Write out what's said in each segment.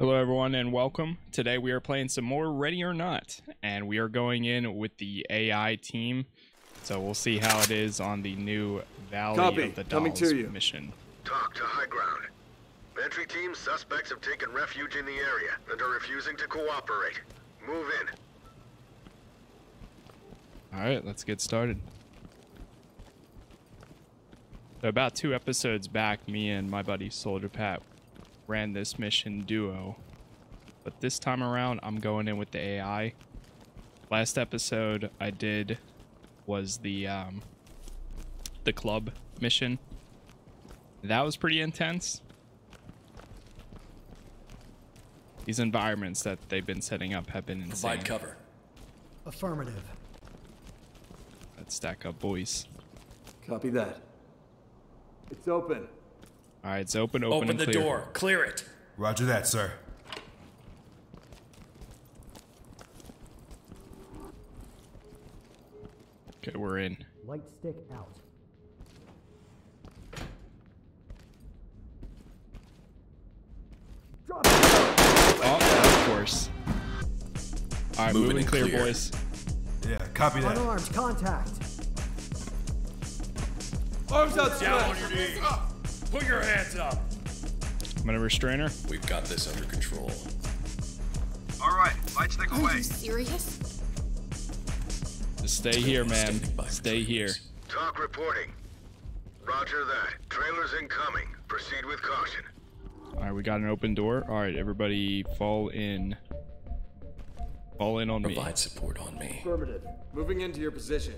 Hello, everyone, and welcome. Today we are playing some more Ready or Not, and we are going in with the AI team. So we'll see how it is on the new Valley Copy. of the Coming Dolls to you. mission. TOC to high ground. Entry team suspects have taken refuge in the area and are refusing to cooperate. Move in. All right, let's get started. So about two episodes back, me and my buddy Soldier Pat ran this mission duo, but this time around, I'm going in with the AI. Last episode I did was the um, the club mission. That was pretty intense. These environments that they've been setting up have been insane. Provide cover. Affirmative. Let's stack up, boys. Copy that. It's open. All right, it's open, open, Open and the clear. door. Clear it. Roger that, sir. Okay, we're in. Light stick out. Oh, of course. All right, Moving moving and clear, clear. boys. Yeah, copy that. Unarmed contact. Arms outstretched. Down on your knees. Put your hands up. I'm gonna restrain her. We've got this under control. All right, light stick Are you serious? Just stay here, man. Standing by for Stay here. trailers. TOC reporting. Roger that. Trailers incoming. Proceed with caution. All right, we got an open door. All right, everybody, fall in. Fall in on me. Provide support on me. Affirmative. Moving into your position.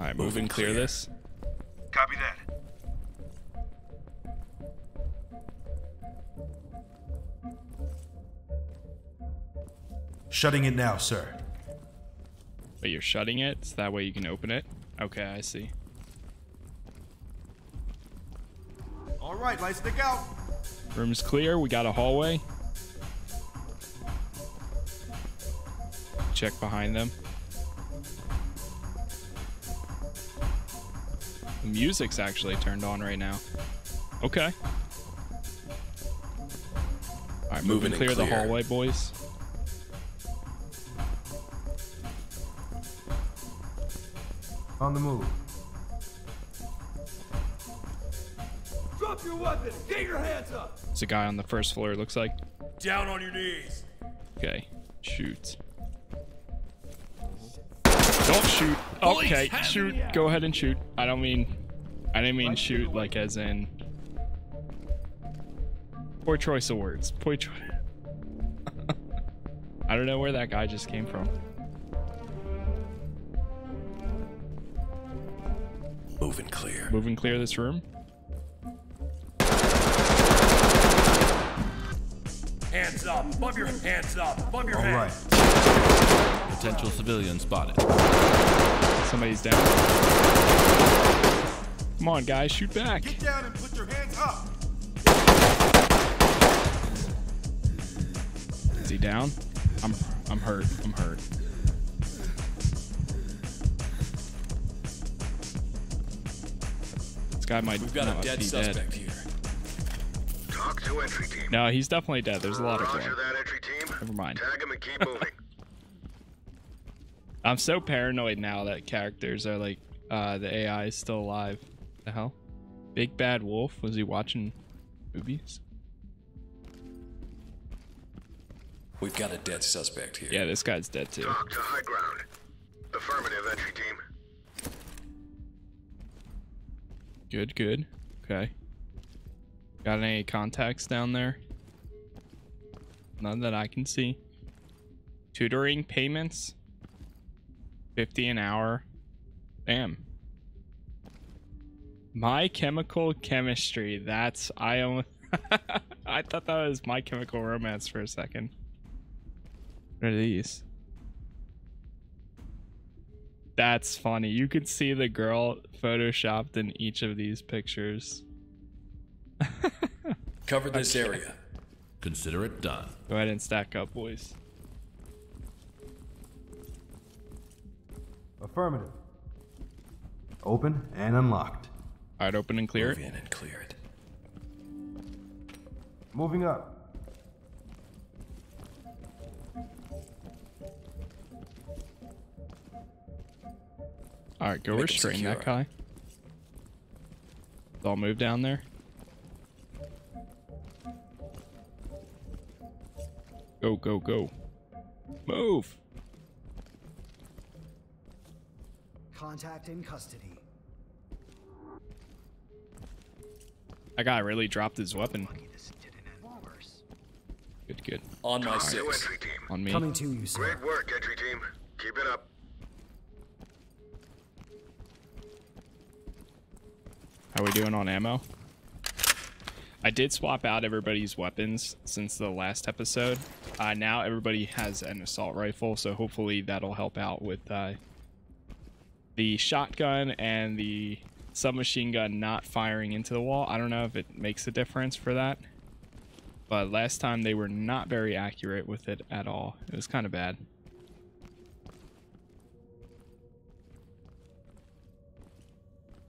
All right, move and clear clear. this. Copy that. Shutting it now, sir. But you're shutting it, so that way you can open it. Okay, I see. All right, lights stick out. Room's clear. We got a hallway. Check behind them. Music's actually turned on right now. Okay. All right, move Moving and and clear the hallway, boys. On the move. Drop your weapon. Get your hands up. There's a guy on the first floor, it looks like. Down on your knees. Okay, shoot. Don't shoot. Okay, shoot. Go ahead and shoot. I don't mean, I didn't mean shoot like as in. Poor choice of words. Poor choice. I don't know where that guy just came from. Move and clear. Move and clear this room. Hands up. Above your hands up. Above your All head. right. Potential civilian spotted. Somebody's down. Come on, guys, shoot back. Get down and put your hands up. Is he down? I'm, I'm hurt. I'm hurt. This guy might We've got not a dead be suspect dead. here. TOC to entry team. No, he's definitely dead. There's a lot of Roger blood. that, entry team. Never mind. Tag him and keep moving. I'm so paranoid now that characters are like, uh, the AI is still alive. The hell? Big Bad Wolf? Was he watching movies? We've got a dead suspect here. Yeah, this guy's dead too. TOC to high ground. Affirmative, entry team. Good, good. Okay. Got any contacts down there? None that I can see. Tutoring payments? 50 an hour. Damn. My chemical chemistry. That's I almost I thought that was my chemical romance for a second. What are these? That's funny. You could see the girl photoshopped in each of these pictures. Cover this area. Consider it done. Go ahead and stack up, boys. Affirmative. Open and unlocked. All right, open and clear Move it. in and clear it. Moving up. All right, go Make 'em restrain that guy. I'll move down there. Go, go, go. Move. Contact in custody. That guy really dropped his weapon. This didn't end worse. Good, good. On my six. entry team. On me. Coming to you, sir. Great work, entry team. Keep it up. How are we doing on ammo? I did swap out everybody's weapons since the last episode. Uh, now everybody has an assault rifle, so hopefully that'll help out with uh, the shotgun and the submachine gun not firing into the wall. I don't know if it makes a difference for that. But last time they were not very accurate with it at all. It was kind of bad.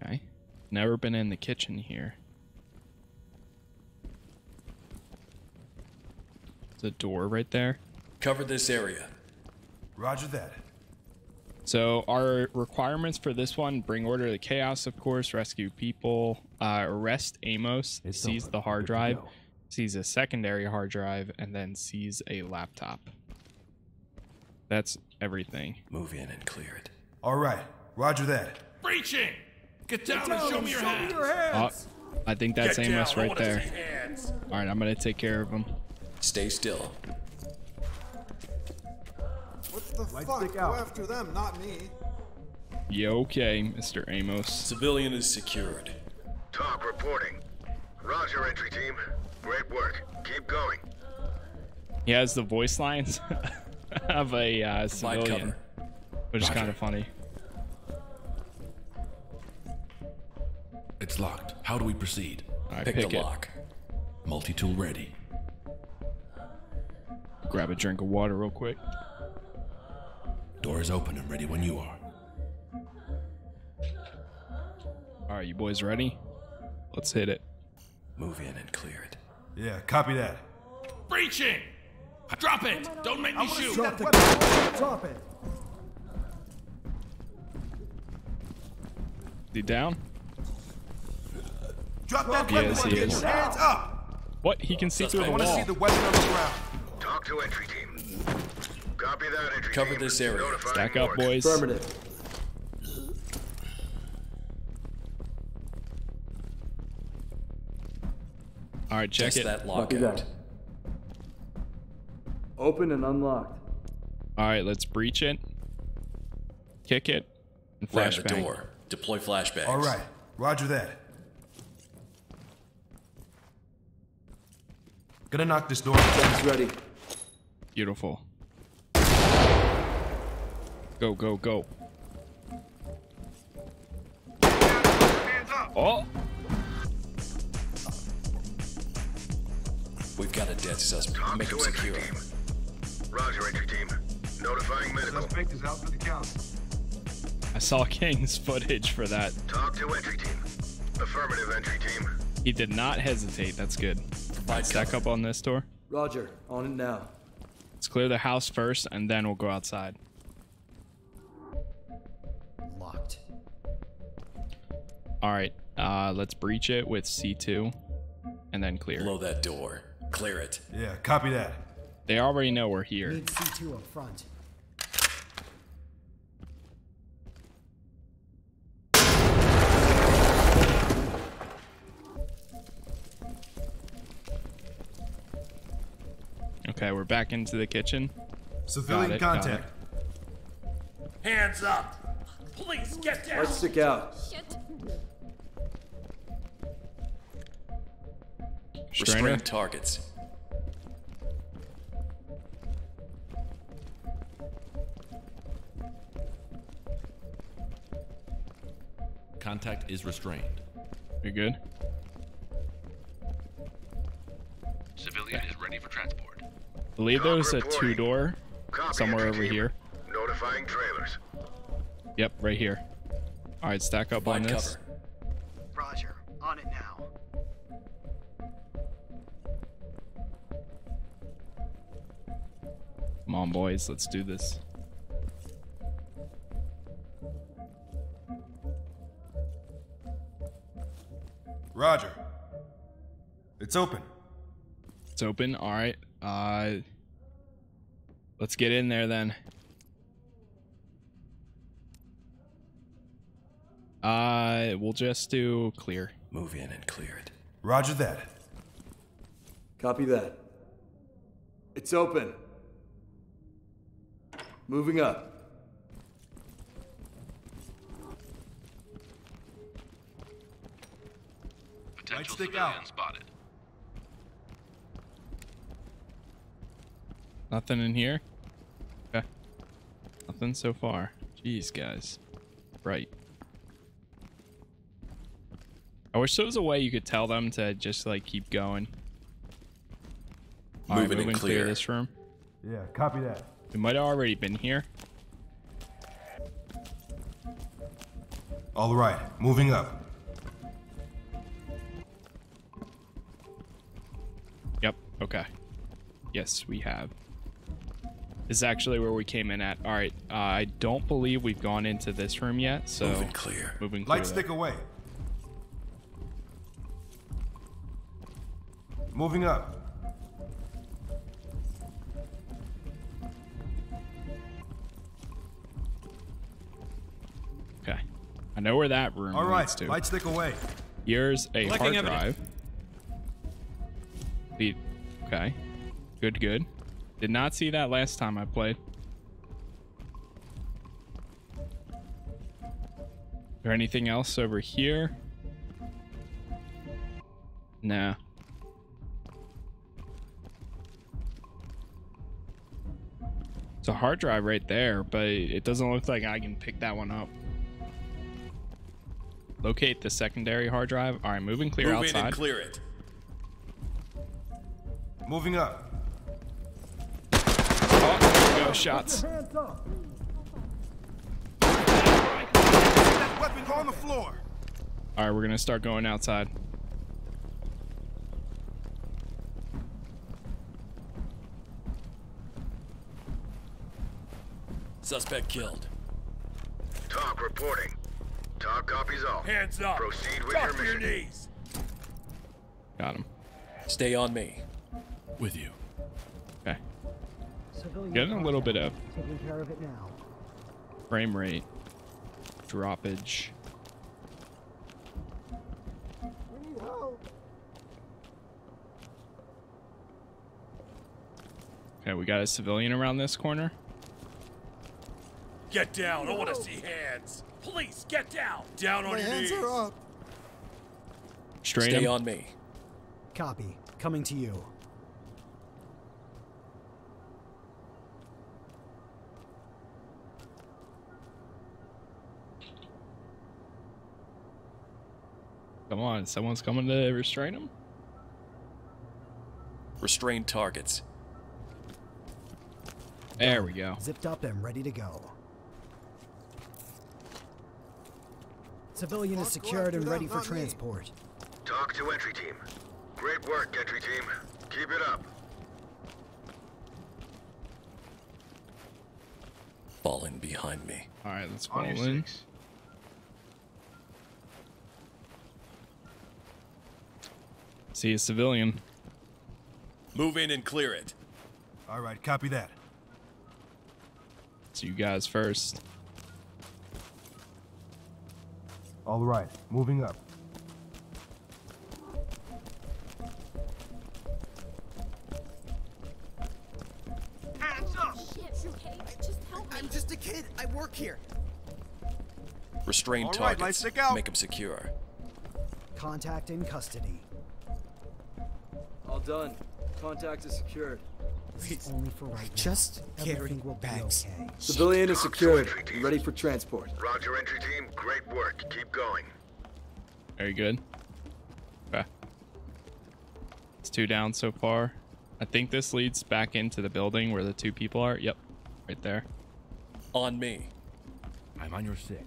Okay. Never been in the kitchen here. There's a door right there. Cover this area. Roger that. So our requirements for this one: bring order to chaos, of course, rescue people, uh, arrest Amos, It's seize the hard drive, seize a secondary hard drive, and then seize a laptop. That's everything. Move in and clear it. All right. Roger that. Breaching! Get down and show me your hands! Oh, I think that's Get Amos down. Right there. All right, I'm gonna take care of him. Stay still. What the Light fuck? stick Go out. after them, not me. You okay, Mr. Amos? Civilian is secured. TOC reporting. Roger, entry team. Great work. Keep going. He has the voice lines of a uh, civilian, cover. which is kind of funny. It's locked. How do we proceed? All right, Pick, pick, the it. lock. Multi-tool ready. Grab a drink of water real quick. Door is open and ready when you are. All right, you boys ready? Let's hit it. Move in and clear it. Yeah, copy that. Breaching! Drop it! Don't make me shoot! Drop the gun. Drop it. Is he down? Drop that Yeah, weapon. yes, he is. hands up. What? He can see through I the want to see wall. the weapon on the ground. TOC to entry team. Copy that, entry Cover team. this area. Notifying Stack up, morgue. boys. All right, check Test it. that lockout. Open and unlocked. All right, let's breach it. Kick it. And Grab the flashbang. door. Deploy flashbangs. All right. Roger that. Gonna knock this door. Guns ready. Beautiful. Go, go, go. Hands up. Oh, We've got a dead suspect. TOC Make to him entry secure. team. Roger, entry team. Notifying medical. Suspect is out for the count. I saw King's footage for that. TOC to entry team. Affirmative, entry team. He did not hesitate. That's good. Provide Stack up on this door. Roger. On it now. Let's clear the house first, and then we'll go outside. All right, uh, let's breach it with C2, and then clear. Blow that door. Clear it. Yeah, copy that. They already know we're here. Need C2 up front. Okay, we're back into the kitchen. Civilian Got it, contact. Hands up! Please get down! Light stick out. Strainer. Restrain targets. Contact is restrained. You good? Civilian is ready for transport. believe there was a two-door Copy, somewhere over team. here. Notifying trailers. Yep, right here. All right, stack up on this. cover. On, boys. Let's do this. Roger. It's open. It's open. All right. Uh, let's get in there then. Uh, we'll just do clear. Move in and clear it. Roger that. Copy that. It's open. Moving up. Potential stick civilian out. spotted. Nothing in here. Okay. Nothing so far. Jeez, guys. Right. I wish there was a way you could tell them to just like keep going. All right, Moving and clear clear. this room. Yeah, copy that. We might have already been here. All right, moving up. Yep. Okay. Yes, we have. This is actually where we came in at. All right. Uh, I don't believe we've gone into this room yet. So Move and clear. moving clear. Light stick away. Moving up. I know where that room All right, leads to. light stick away. Here's a Collecting hard evidence. drive. The- okay. Good, good. Did not see that last time I played. Is there anything else over here? Nah. It's a hard drive right there, but it doesn't look like I can pick that one up. Locate the secondary hard drive. All right, moving clear Move in outside. and clear it. Moving up. Oh, there we go. Shots. Hands up! Weapon on the floor. All right, we're gonna start going outside. Suspect killed. TOC reporting. TOC copies all. Hands up. Proceed with Drop your your mission. knees. Got him. Stay on me. With you. Okay. Civilian Getting a little bit of. Taking care of it now. frame rate droppage. Okay, we got a civilian around this corner. Get down. I want to see hands. Police, get down. Down on My your hands knees. are up. Straight Stay him. on me. Copy. Coming to you. Come on, someone's coming to restrain him. Restrain targets. There we go. Zipped up and ready to go. Civilian is secured and ready for transport. TOC to entry team. Great work, entry team. Keep it up. Fall in behind me. All right, let's fall On in. six. See a civilian. Move in and clear it. All right, copy that. It's you guys first. All right, moving up. I'm just a kid. I work here. Restrain All right, targets. light stick out. Make them secure. Contact in custody. All done. Contact is secured. This is only for right now. Just Everything carry will bags. be okay. Civilian is TOC to secured. entry team. Ready for transport. Roger, entry team. Great work. Keep going. Very good. Okay. It's two down so far. I think this leads back into the building where the two people are. Yep. Right there. On me. I'm on your six.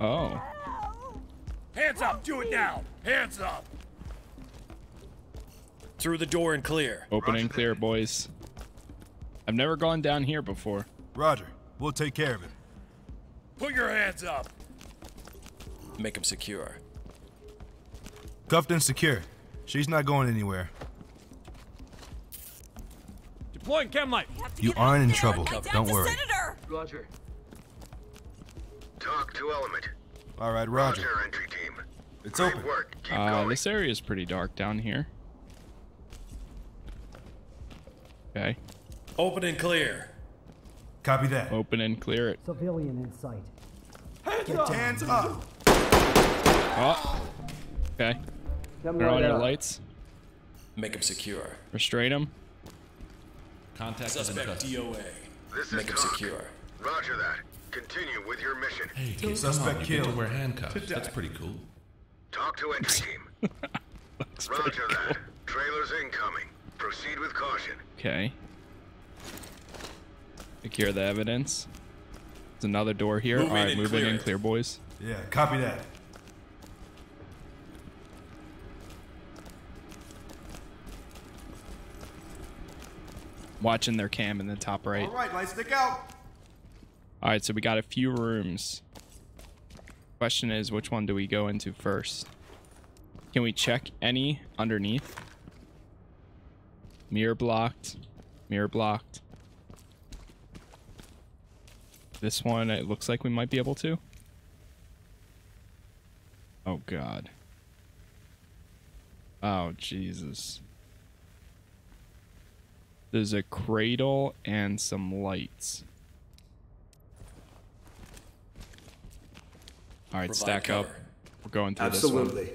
Oh. Hands up. Do it now. Hands up. Through the door and clear. Open and clear, boys. I've never gone down here before. Roger. We'll take care of it. Put your hands up. Make them secure. Cuffed and secure. She's not going anywhere. Deploying chem light. You aren't in trouble. I Don't worry. Senator. Roger. TOC to Element. All right, Roger. Roger, entry team. It's Great open. work. Keep Uh, going. this area is pretty dark down here. Okay. Open and clear. Copy that. Open and clear it. Civilian in sight. Hands up. Oh. Okay. Come Turn on right your out. lights. Make them secure. Restrain them. Contact has been Suspect cut. DOA. This Make them secure. Roger that. Continue with your mission. Hey, kid, Suspect come on, you get to killed. wear handcuffs. That's pretty cool. TOC to entry team. Roger that. Trailers incoming. Proceed with caution. Okay. Secure the evidence. There's another door here. Move All right, and move in clear clear, boys. Yeah, copy that. Watching their cam in the top right. All right, lights stick out. All right, so we got a few rooms. Question is, which one do we go into first? Can we check any underneath? Mirror blocked. Mirror blocked. This one, it looks like we might be able to. Oh, God. Oh, Jesus. There's a cradle and some lights. All right, Provide stack up. We're going through this one. Absolutely.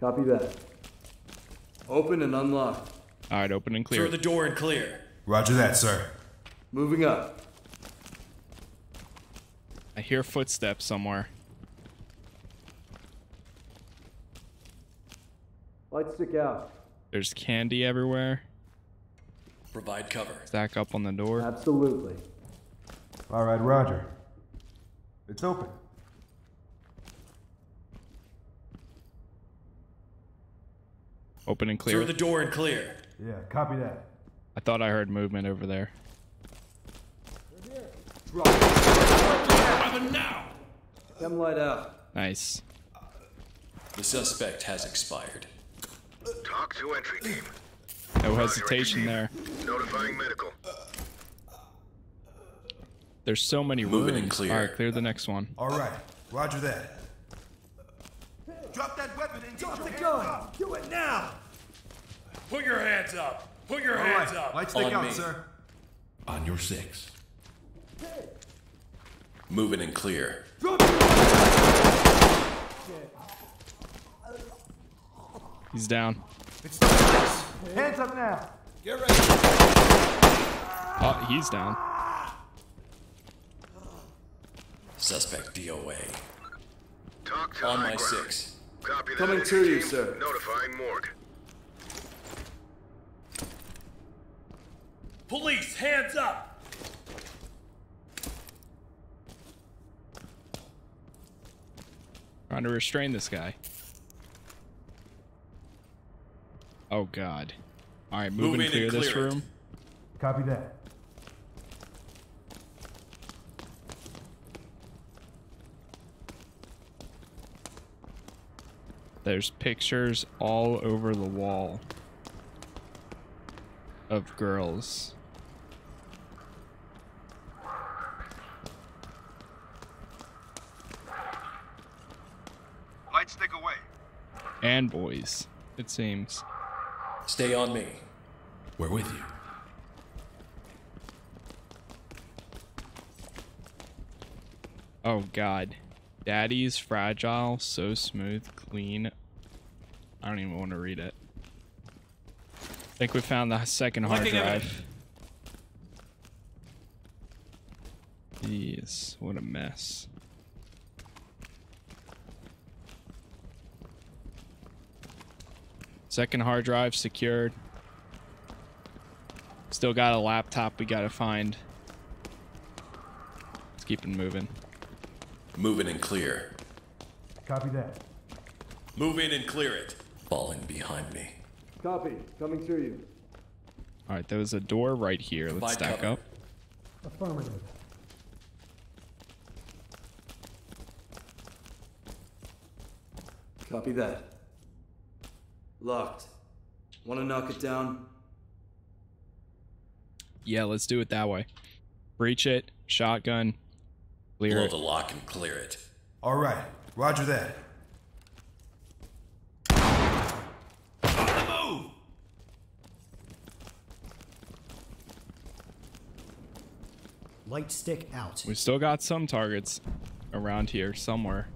Copy that. Open and unlock. All right, open and clear. Through the door and clear. Roger that, sir. Moving up. I hear footsteps somewhere. Lights stick out. There's candy everywhere. Provide cover. Stack up on the door. Absolutely. All right, Roger. It's open. Open and clear. Through the door and clear. Yeah, copy that. I thought I heard movement over there. Weapon now! Chem light out. Nice. The suspect has expired. TOC to entry team. No hesitation there. Notifying medical. There's so many Moving rooms. and clear. All right, clear the next one. All right, Roger that. Drop that weapon and Drop the gun. Do it now. Put your hands up. Put your All hands right, up. lights stick On out, me. sir. On your six. Moving and clear. He's down. It's the six. Hands up now. Get ready. Oh, he's down. Suspect DOA. TOC to On my ground. six. Copy that. Coming to you, sir. Notifying morgue. Police, hands up! Trying to restrain this guy. Oh God. All right, move, Move and clear and this clear it. room. Copy that. There's pictures all over the wall of girls. Lights stick away. And boys, it seems. Stay on me. We're with you. Oh God. Daddy's fragile, so smooth, clean. I don't even want to read it. I think we found the second hard Looking at it. drive. Jeez, what a mess. Second hard drive secured. Still got a laptop we gotta find. Let's keep it moving. Moving and clear. Copy that. Move in and clear it. Falling behind me. Copy. Coming through you. All right, there was a door right here. Let's Provide stack cover. up. Affirmative. Copy that. Locked. Want to knock it down? Yeah, let's do it that way. Breach it, shotgun, clear Blow it. the lock and clear it. All right. Roger that. On the move! Light stick out. We still got some targets around here somewhere.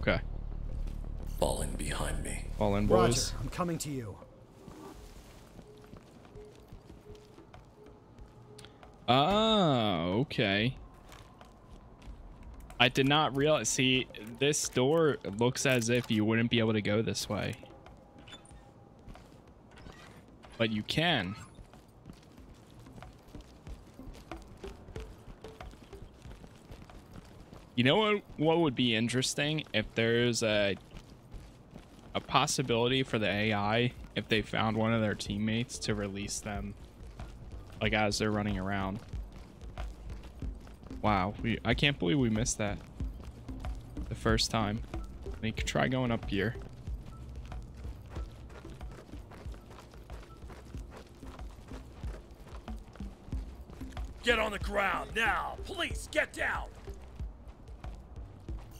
Okay, Falling behind me. fall in, Roger. I'm coming to you. Oh, okay. I did not realize. See, this door looks as if you wouldn't be able to go this way. But you can. You know what what would be interesting if there's a a possibility for the AI if they found one of their teammates to release them like as they're running around. Wow, we I can't believe we missed that the first time. We could try going up here. Get on the ground now! Police, get down!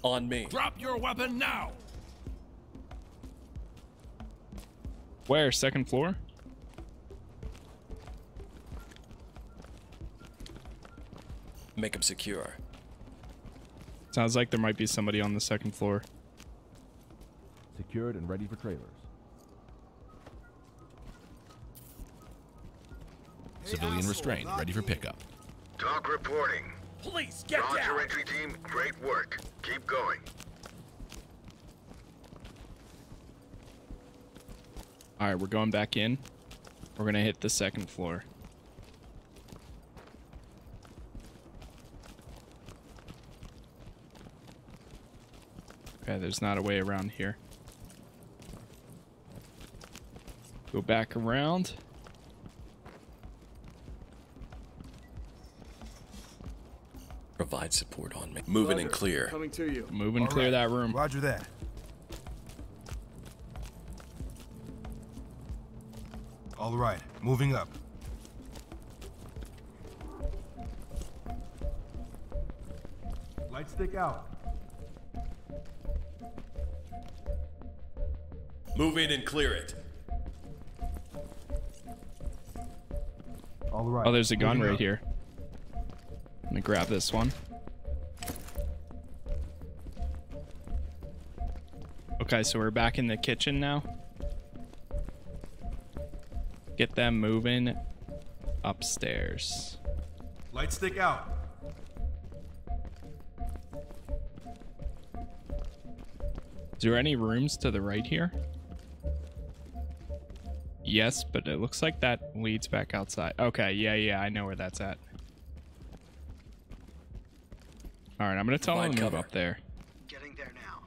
On me. Drop your weapon now! Where? Second floor? Make him secure. Sounds like there might be somebody on the second floor. Secured and ready for trailers. Civilian restrained, ready for pickup. TOC reporting. Police, get Roger, down! entry team. Great work. Keep going. All right, we're going back in. We're gonna hit the second floor. Okay, there's not a way around here. Go back around. Provide support on me. Moving and Roger. clear. Coming to you. Move and All clear right. that room. Roger that. All right. Moving up. Light stick out. Move in and clear it. All right. Oh, there's a gun Moving right up. here. Let me grab this one. Okay, so we're back in the kitchen now. Get them moving upstairs. Light stick out. Is there any rooms to the right here? Yes, but it looks like that leads back outside. Okay, yeah, yeah, I know where that's at. All right, I'm gonna tell them Provide to move up there. Getting there now.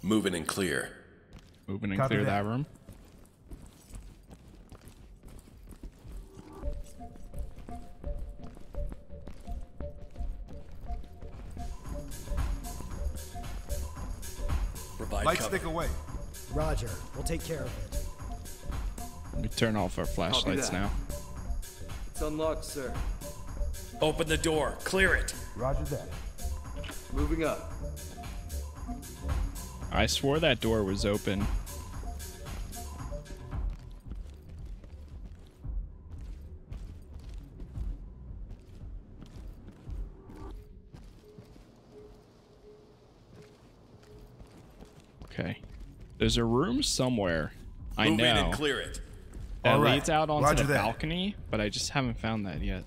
Moving and clear. Moving and Copy clear that. that room. Take care of it. Let me turn off our flashlights now. It's unlocked, sir. Open the door. Clear it. Roger that. Moving up. I swore that door was open. There's a room somewhere. I Move in and clear it. That All right. leads out onto Roger the that. balcony, but I just haven't found that yet.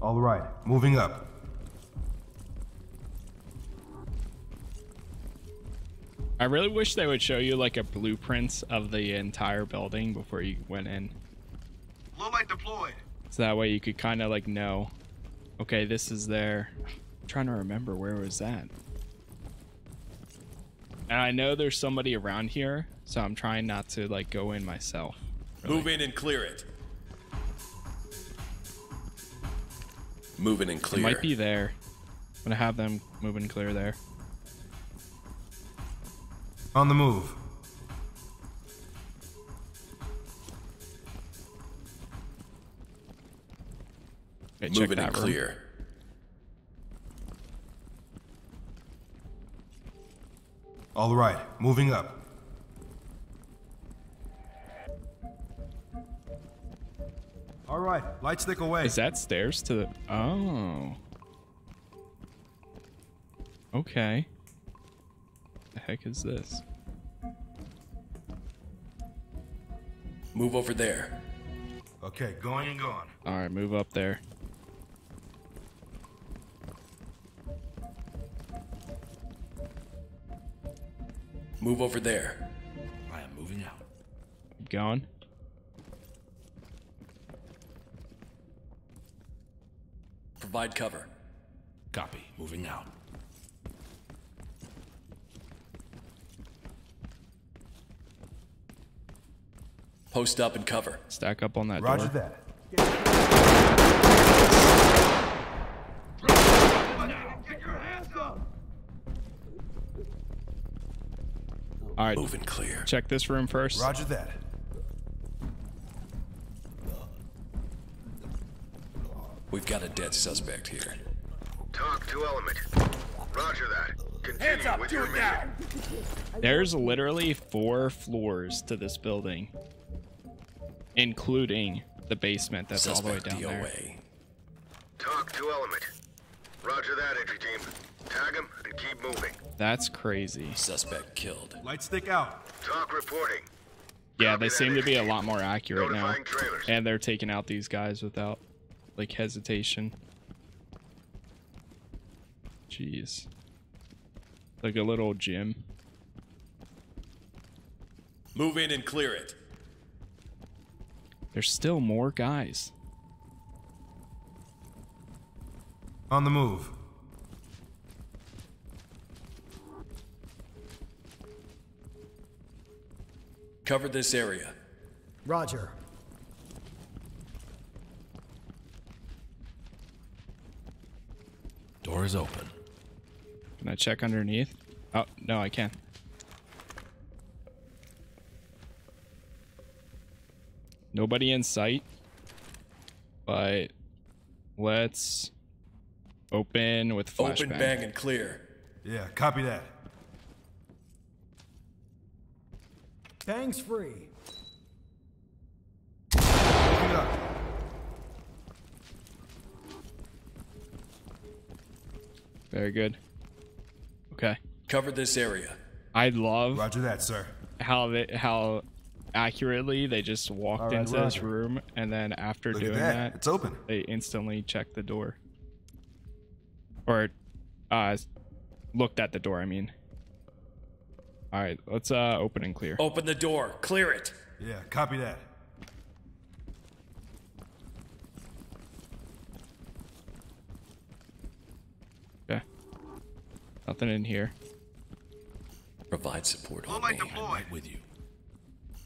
All right. Moving up. I really wish they would show you like a blueprint of the entire building before you went in. Low light deployed. So that way you could kind of like know, okay, this is there. I'm trying to remember where was that. And I know there's somebody around here, so I'm trying not to like go in myself. Move in and clear it. Move in and clear. It might be there. I'm gonna have them move and clear there. On the move. Okay, check Move in and room. clear. All right, moving up. All right, light stick away. Is that stairs to the? Oh. Okay. The heck is this? Move over there. Okay, going and gone. All right, move up there. Move over there. I am moving out. Keep going. Provide cover. Copy. Moving out. Post up and cover. Stack up on that Roger door. that. Get your hands up! All right, Move and clear. check this room first. Roger that. We've got a dead suspect here. TOC to element. Roger that. Continue Hands up, with do your it now! There's literally four floors to this building, including the basement that's all the way Suspect down there. DOA. TOC to element. Roger that, entry team. Tag him and keep moving. That's crazy. Suspect killed. Light stick out. TOC reporting. Yeah, they seem to be a lot more accurate now, and they're taking out these guys without like hesitation. Jeez, like a little gym. Move in and clear it. There's still more guys. On the move. Cover this area. Roger. Door is open. Can I check underneath? Oh no, I can't. Nobody in sight, but let's open with flashbang. Open, bang, and clear. Yeah, copy that. Bang's free. Very good. Okay. Cover this area. I love Roger that, sir. how they, how accurately they just walked All right, into this room, and then after Look doing that. that, It's open. they instantly checked the door, or uh, looked at the door. I mean. All right, let's uh open and clear. Open the door. Clear it. Yeah, copy that. Okay. Nothing in here. Provide support Low on light deployed. With you.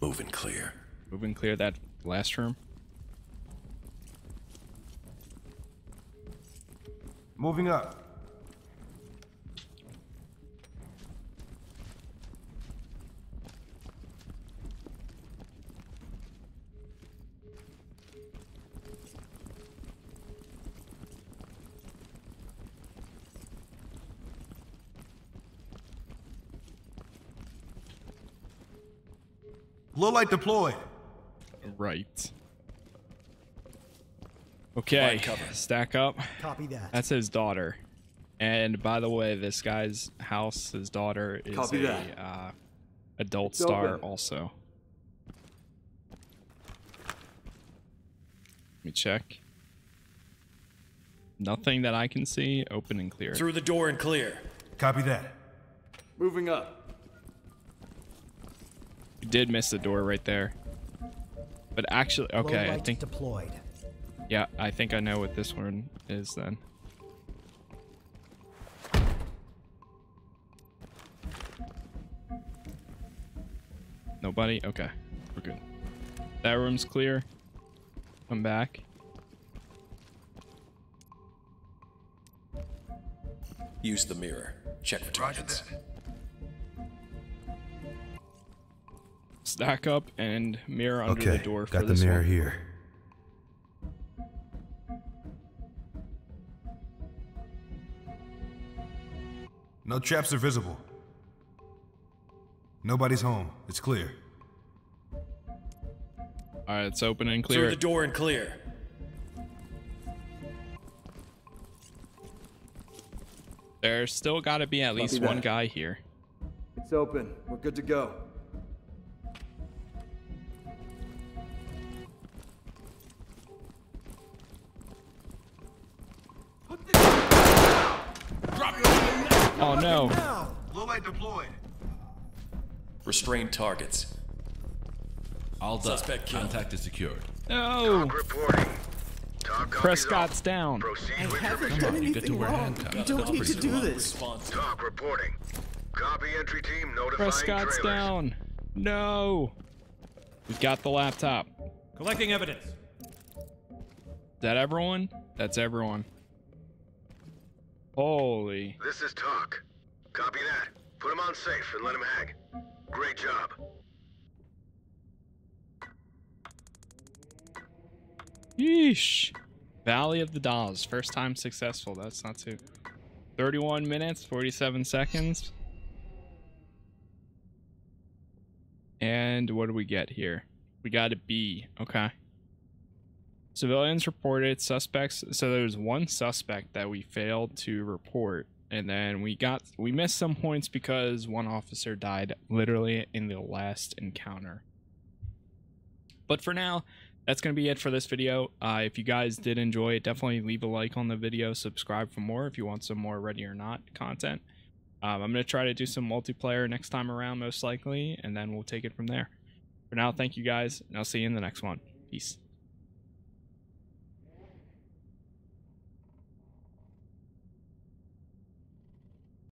Move and clear. Move and clear that last room. Moving up. Low light deployed. Right. Okay. Stack up. Copy that. That's his daughter. And by the way, this guy's house, his daughter is Copy a that. uh, adult It's star open. also. Let me check. Nothing that I can see. Open and clear. Through the door and clear. Copy that. Moving up. Did miss the door right there. But actually, okay, I think deployed. yeah, I think I know what this one is then. Nobody? Okay, we're good. That room's clear. Come back. Use the mirror. Check for Roger targets. Stack up and mirror under Okay, the door for got the mirror one. here. No traps are visible. Nobody's home. It's clear. All right, it's open and clear. Through clear. the door and clear. There's still got to be at least Copy one guy here. It's open. We're good to go. Restrain targets. All done. Suspect killed. Contact is secured. No! TOC reporting. TOC Prescott's all. down. Proceed with your haven't mission. done You to anything wrong. handcuffs. You don't need to do this. responsive. TOC reporting. Copy entry team notifying Prescott's trailers. down. No! We've got the laptop. Collecting evidence. Is that everyone? That's everyone. Holy. This is TOC. Copy that. Put him on safe and let him hang. Great job. Yeesh. Valley of the Dolls. First time successful. That's not too. 31 minutes, 47 seconds. And what do we get here? We got a B. Okay. Civilians reported suspects. So there's one suspect that we failed to report. And then we got we missed some points because one officer died literally in the last encounter. But for now, that's going to be it for this video. Uh, if you guys did enjoy it, definitely leave a like on the video, subscribe for more if you want some more Ready or Not content. Um, I'm going to try to do some multiplayer next time around, most likely, and then we'll take it from there. For now, thank you guys, and I'll see you in the next one. Peace.